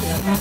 Shout!